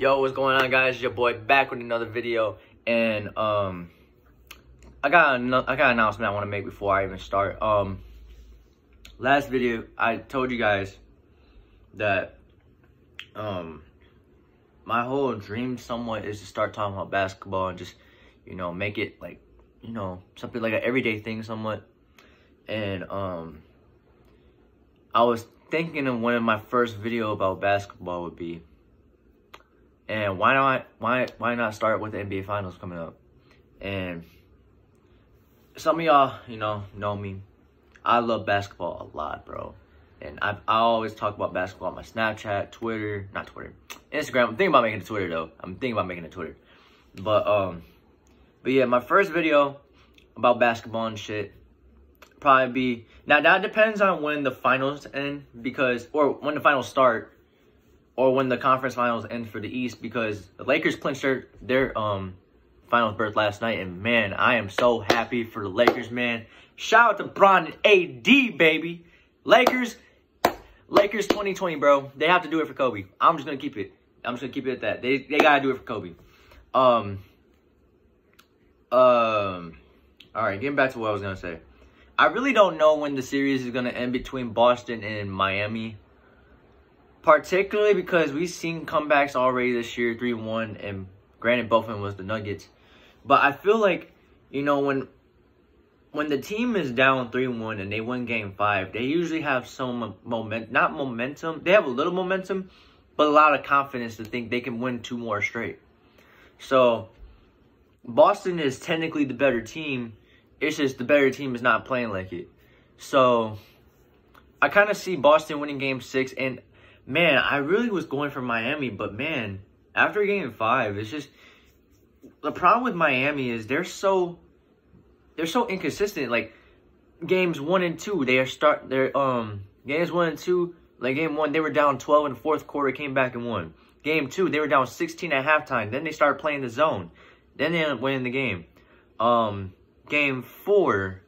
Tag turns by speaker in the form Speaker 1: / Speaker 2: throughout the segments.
Speaker 1: Yo, what's going on, guys? Your boy back with another video, and um, I got an- I got an announcement I want to make before I even start. Um, last video I told you guys that um, my whole dream somewhat is to start talking about basketball and just you know make it like you know something like an everyday thing somewhat, and um, I was thinking of one of my first video about basketball would be. And why not why why not start with the NBA finals coming up? And some of y'all, you know, know me. I love basketball a lot, bro. And I I always talk about basketball on my Snapchat, Twitter, not Twitter, Instagram. I'm thinking about making a Twitter though. I'm thinking about making a Twitter. But um but yeah, my first video about basketball and shit probably be now that depends on when the finals end because or when the finals start or when the conference finals end for the East because the Lakers clinched their, their um finals berth last night and man, I am so happy for the Lakers, man. Shout out to Bron and AD, baby. Lakers, Lakers 2020, bro. They have to do it for Kobe. I'm just gonna keep it. I'm just gonna keep it at that. They they gotta do it for Kobe. Um um all right, getting back to what I was gonna say. I really don't know when the series is gonna end between Boston and Miami particularly because we've seen comebacks already this year 3-1 and granted both of them was the nuggets. But i feel like you know when when the team is down 3-1 and they win game 5 they usually have some moment not momentum they have a little momentum but a lot of confidence to think they can win two more straight. So boston is technically the better team it's just the better team is not playing like it. So i kind of see boston winning game 6 and man, I really was going for Miami, but man, after game five, it's just the problem with Miami is they're so they're so inconsistent. Like games one and two, they are start their um games one and two. Like game one, they were down twelve in the fourth quarter, came back and won. Game two, they were down sixteen at halftime. Then they started playing the zone. Then they ended up winning the game. Um, game four,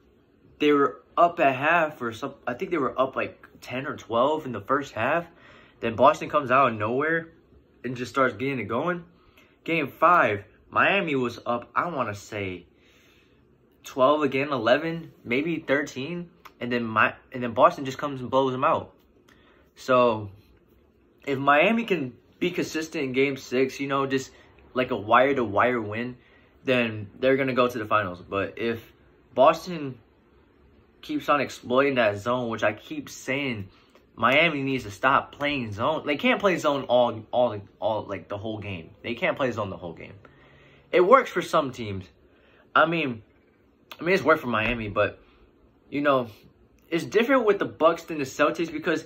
Speaker 1: they were up at half or some. I think they were up like ten or twelve in the first half. Then Boston comes out of nowhere and just starts getting it going. Game five, Miami was up, I want to say 12 again, 11, maybe 13. And then my and then Boston just comes and blows them out. So if Miami can be consistent in game six, you know, just like a wire to wire win, then they're gonna go to the finals. But if Boston keeps on exploiting that zone, which I keep saying Miami needs to stop playing zone. They can't play zone all, all, all, like the whole game. They can't play zone the whole game. It works for some teams. I mean, I mean it's worked for Miami, but you know, it's different with the Bucks than the Celtics because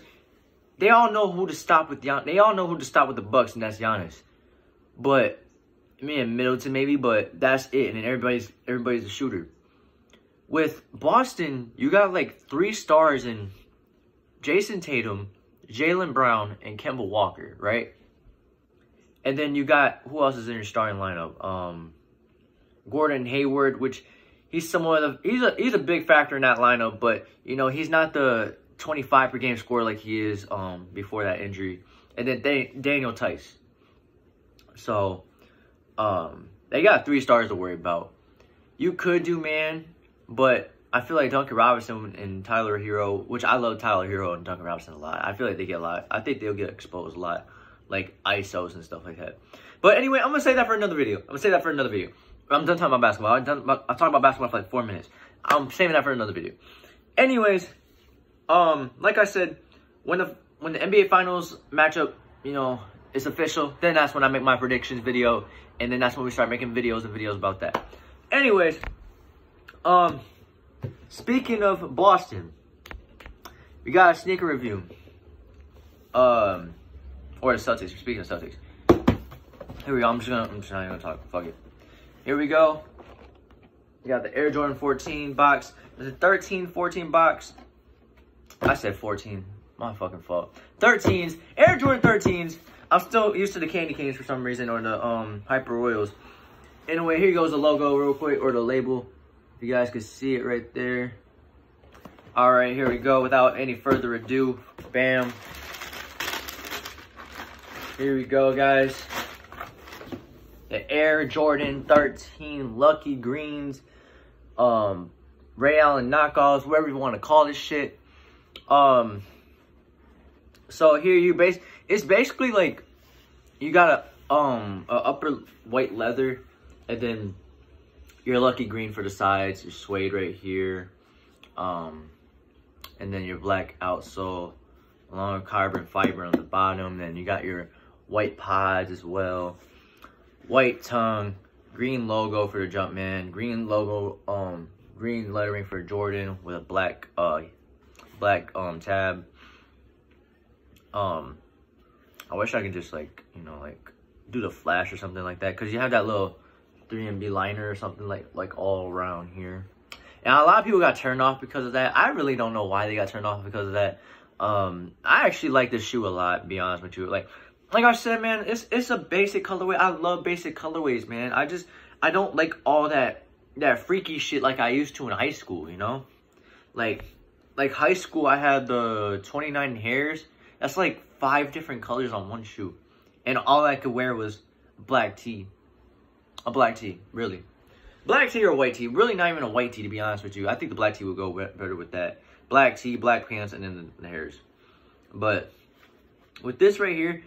Speaker 1: they all know who to stop with. Gian- they all know who to stop with the Bucks, and that's Giannis. But I mean Middleton maybe, but that's it. And everybody's everybody's a shooter. With Boston, you got like three stars in Jayson Tatum, Jaylen Brown, and Kemba Walker, right? And then you got who else is in your starting lineup? Um, Gordon Hayward, which he's somewhat of he's a he's a big factor in that lineup, but you know he's not the 25 per game scorer like he is um before that injury. And then da- Daniel Theis. So, um, they got three stars to worry about. You could do man, but I feel like Duncan Robinson and Tyler Herro, which I love Tyler Herro and Duncan Robinson a lot. I feel like they get a lot. I think they'll get exposed a lot, like ISOs and stuff like that. But anyway, I'm gonna say that for another video. I'm gonna say that for another video. I'm done talking about basketball. I'm done. I talked about basketball for like four minutes. I'm saving that for another video. Anyways, um, like I said, when the when the NBA Finals matchup, you know, is official, then that's when I make my predictions video, and then that's when we start making videos and videos about that. Anyways, um. Speaking of Boston, we got a sneaker review. Um, or the Celtics. Speaking of Celtics, here we go. I'm just gonna. I'm just not gonna talk. Fuck it. Here we go. We got the Air Jordan 14 box. There's a 13, 14 box. I said 14. My fucking fault. 13s. Air Jordan 13s. I'm still used to the candy canes for some reason, or the um Hyper Royals. Anyway, here goes the logo real quick, or the label. If you guys can see it right there. All right, here we go. Without any further ado, bam. Here we go, guys. the Air Jordan 13 Lucky Greens, um, Ray Allen knockoffs, whatever you want to call this shit. Um, so here you base, it's basically like you got a um a upper white leather, and then your lucky green for the sides, your suede right here, um, and then your black outsole, along with carbon fiber on the bottom. Then you got your white pods as well, white tongue, green logo for the Jumpman, green logo, um, green lettering for Jordan with a black uh black um tab. Um, I wish I could just like you know like do the flash or something like that because you have that little 3MB liner or something like like all around here. And a lot of people got turned off because of that. I really don't know why they got turned off because of that. Um, I actually like this shoe a lot, be honest with you. Like, like I said, man, it's it's a basic colorway. I love basic colorways, man. I just I don't like all that that freaky shit like I used to in high school, you know? Like like high school I had the 29 hairs. That's like five different colors on one shoe. And all I could wear was black tee. A black tee, really. Black tee or white tee? Really not even a white tee, to be honest with you. I think the black tee would go better with that. Black tee, black pants, and then the, the hairs. But with this right here,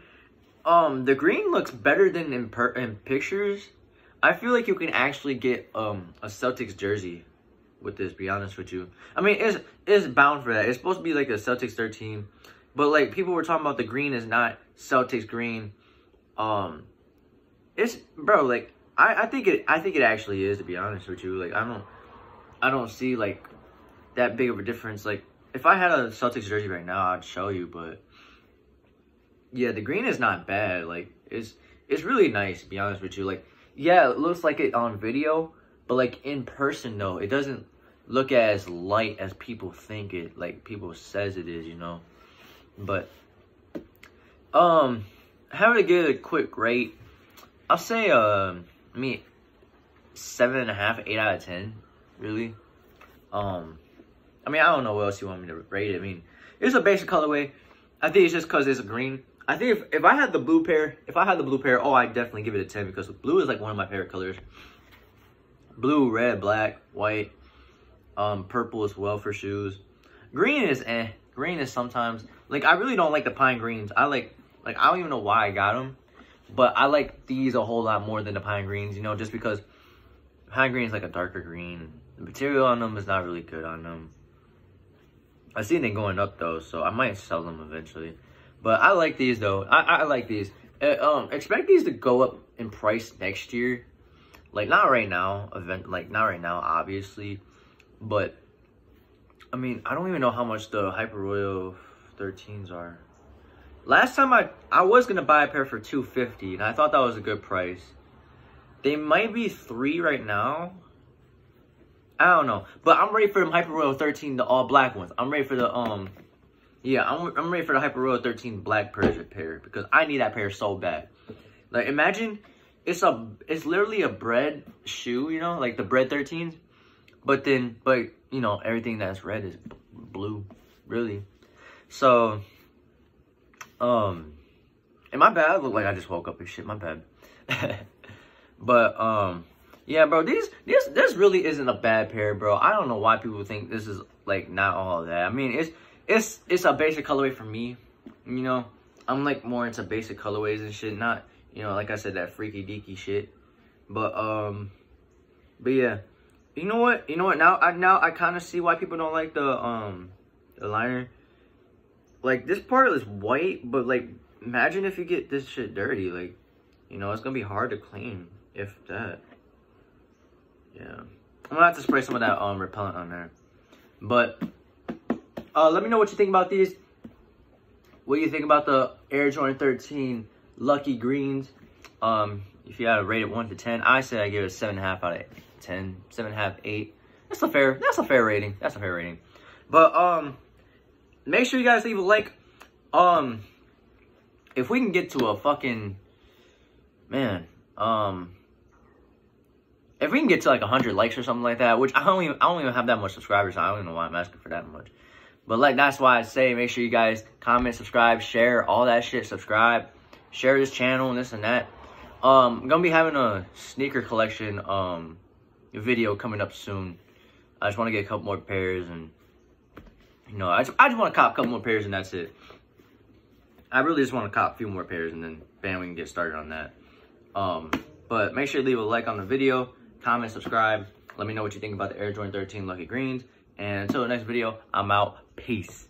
Speaker 1: um, the green looks better than in, in pictures. I feel like you can actually get um a Celtics jersey with this, be honest with you. I mean, it's, it's bound for that. It's supposed to be like a Celtics 13. But, like, people were talking about the green is not Celtics green. Um, it's, bro, like, I, I think it, I think it actually is, to be honest with you. Like, I don't, I don't see, like, that big of a difference. Like, if I had a Celtics jersey right now, I'd show you, but, yeah, the green is not bad. Like, it's, it's really nice, to be honest with you. Like, yeah, it looks like it on video, but like in person though, it doesn't look as light as people think it, like people says it is, you know. But um, how to give a quick rate? I'll say uh, I mean seven and a half, eight out of ten, really. Um, I mean I don't know what else you want me to rate it. I mean it's a basic colorway. I think it's just because it's green. I think if, if I had the blue pair, if I had the blue pair, oh, I'd definitely give it a 10 because blue is like one of my favorite colors. Blue, red, black, white, um, purple as well for shoes. Green is eh. Green is sometimes, like, I really don't like the pine greens. I like, like, I don't even know why I got them. But I like these a whole lot more than the pine greens, you know, just because pine green is like a darker green. The material on them is not really good on them. I see them going up though, so I might sell them eventually. But I like these though. I, I like these. Uh, um, expect these to go up in price next year. Like not right now, event like not right now, obviously. But I mean, I don't even know how much the Hyper Royal 13s are. Last time I I was gonna buy a pair for 250 and I thought that was a good price. They might be three right now. I don't know. But I'm ready for the Hyper Royal 13, the all black ones. I'm ready for the um yeah, I'm, I'm ready for the Hyper Royal 13 Black Persia pair because I need that pair so bad. Like, imagine it's a it's literally a bread shoe, you know, like the bread 13s, but then but you know everything that's red is blue, really. So, um, and my bad. I look like I just woke up and shit. My bad. but um, yeah, bro. These this this really isn't a bad pair, bro. I don't know why people think this is like not all that. I mean, it's it's it's a basic colorway for me. You know, I'm like more into basic colorways and shit. Not you know, like I said, that freaky deaky shit. But um, but yeah, you know what? You know what? Now I now I kind of see why people don't like the um the liner. Like this part is white, but like imagine if you get this shit dirty. Like, you know, it's gonna be hard to clean if that. Yeah, I'm gonna have to spray some of that um repellent on there. But uh, let me know what you think about these. What do you think about the Air Jordan 13 Lucky Greens? Um, if you had to rate it 1 to 10, I say I give it a 7.5 out of 10. 7.5, 8. That's a fair, that's a fair rating. That's a fair rating. But, um, make sure you guys leave a like. Um, if we can get to a fucking, man, um, if we can get to like 100 likes or something like that, which I don't even, I don't even have that much subscribers, so I don't even know why I'm asking for that much. But like that's why I say make sure you guys comment, subscribe, share, all that shit, subscribe, share this channel and this and that. Um, I'm gonna be having a sneaker collection um video coming up soon. I just want to get a couple more pairs and you know, I just, I just want to cop a couple more pairs and that's it. I really just want to cop a few more pairs and then bam, we can get started on that. Um, but make sure to leave a like on the video, comment, subscribe. Let me know what you think about the Air Jordan 13 Lucky Greens. And until the next video, I'm out. Peace.